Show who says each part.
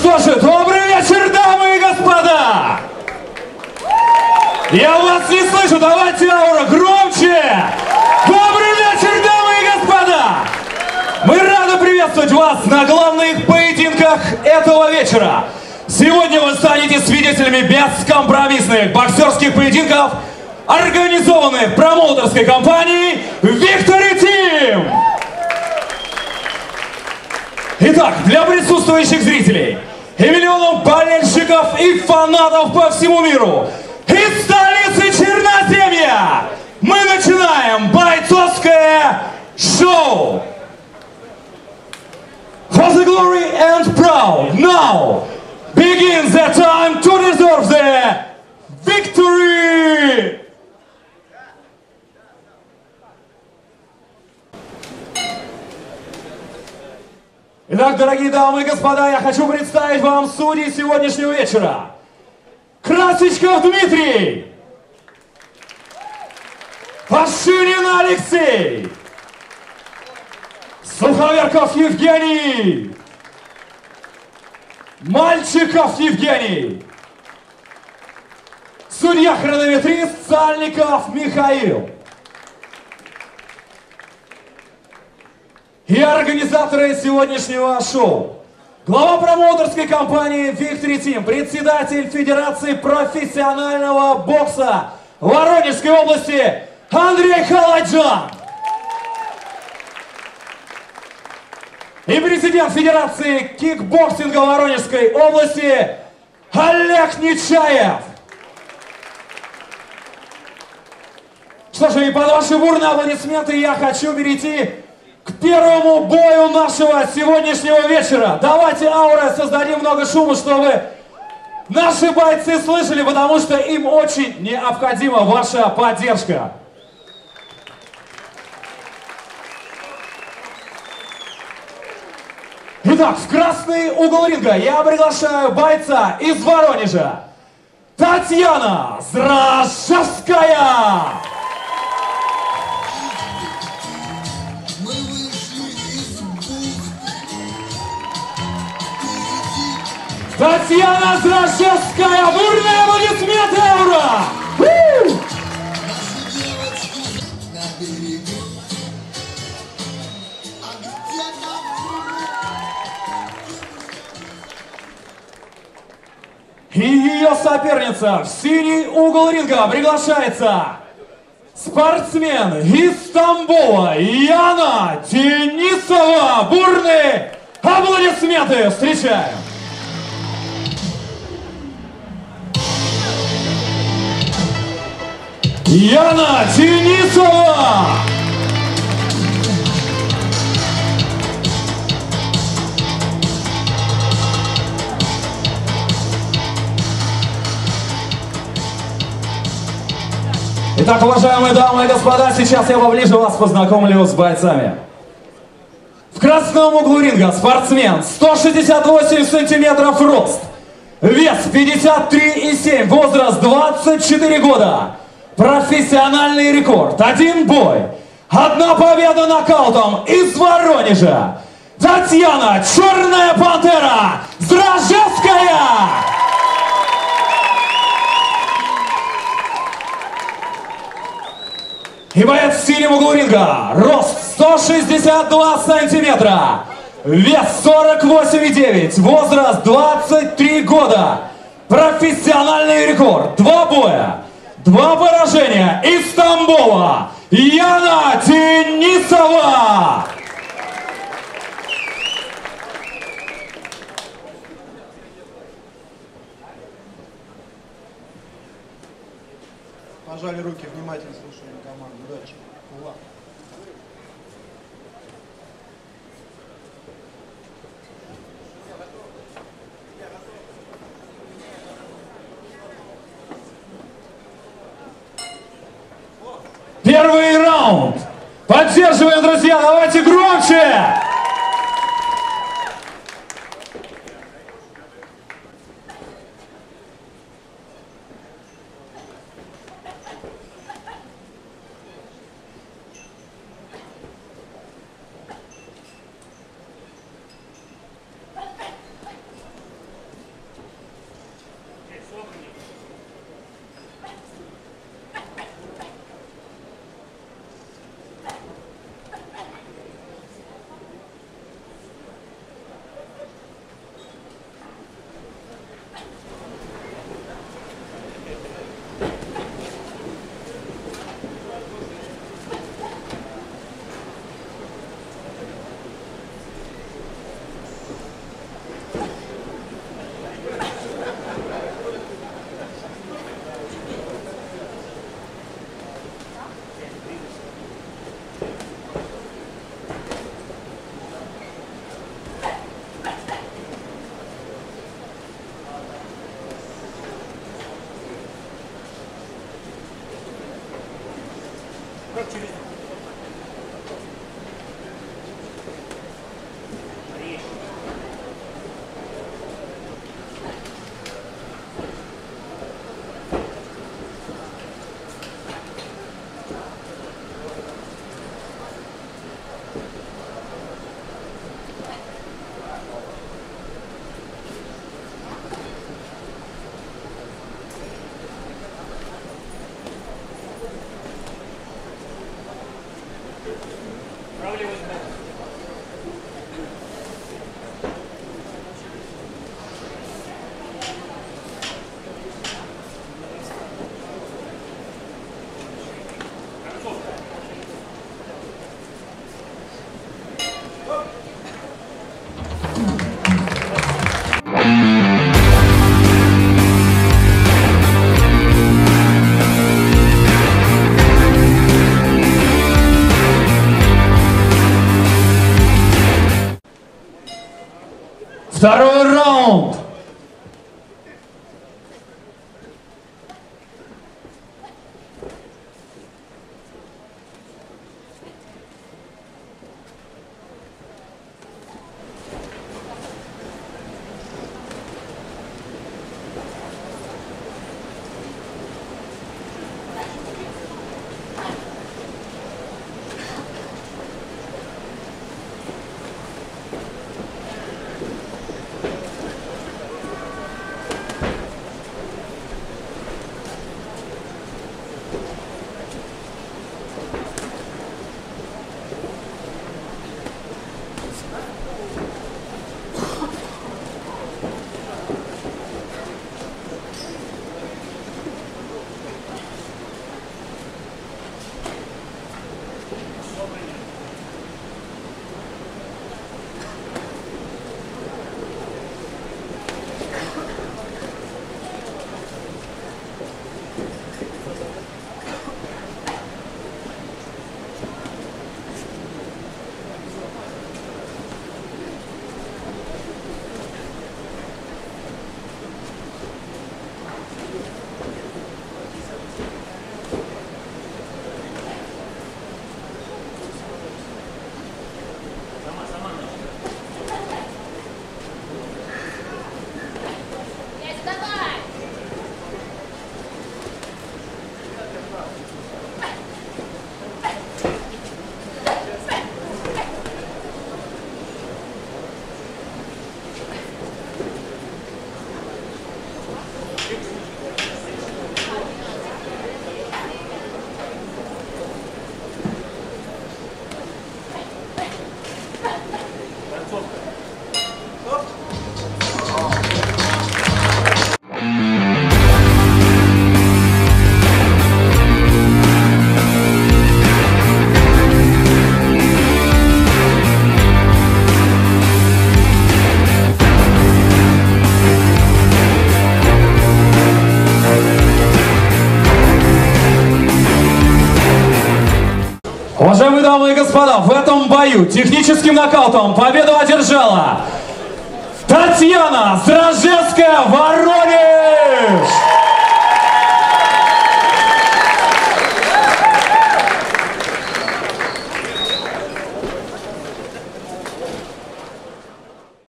Speaker 1: что же, добрый вечер, дамы и господа! Я вас не слышу, давайте аура громче! Добрый вечер, дамы и господа! Мы рады приветствовать вас на главных поединках этого вечера. Сегодня вы станете свидетелями бескомпромиссных боксерских поединков, организованных промоутерской компанией Victory Team! Итак, для присутствующих зрителей и миллионов болельщиков и фанатов по всему миру из столицы Черноземья мы начинаем бойцовское шоу! For the glory and proud, now begins the time to deserve the victory! Итак, дорогие дамы и господа, я хочу представить вам судей сегодняшнего вечера. Красочков Дмитрий! Пашинин Алексей! Суховерков Евгений! Мальчиков Евгений! Судья-хронометрист Сальников Михаил! И организаторы сегодняшнего шоу. Глава промоутерской компании Victory Team, председатель Федерации профессионального бокса Воронежской области Андрей Халаджан. И президент Федерации кикбоксинга Воронежской области Олег Нечаев. Что же, и под ваши бурные аплодисменты я хочу перейти первому бою нашего сегодняшнего вечера. Давайте, Аура, создадим много шума, чтобы наши бойцы слышали, потому что им очень необходима ваша поддержка. Итак, в красный угол ринга я приглашаю бойца из Воронежа. Татьяна Зрашевская! Татьяна Зрашевская, бурные аплодисменты, ура! И ее соперница в синий угол ринга приглашается спортсмен из Стамбула Яна Денисова. Бурные аплодисменты встречаем! Яна Денисова! Итак, уважаемые дамы и господа, сейчас я поближе вас познакомлю с бойцами. В красном углу ринга спортсмен 168 сантиметров рост, вес 53,7, возраст 24 года. Профессиональный рекорд. Один бой. Одна победа нокаутом из Воронежа. Татьяна Черная Пантера Зражевская. И боец в синем углу ринга. Рост 162 сантиметра. Вес 48,9. Возраст 23 года. Профессиональный рекорд. Два боя. Два поражения из Стамбула. Яна Денисова.
Speaker 2: Пожали руки, внимательно слушаем команду. Удачи. Кулак.
Speaker 1: Первый раунд. Поддерживаем, друзья, давайте громче. チュリーズ Второй раунд.
Speaker 3: Давай!
Speaker 1: Уважаемые дамы и господа, в этом бою техническим нокаутом победу одержала Татьяна Стражевская Воронеж!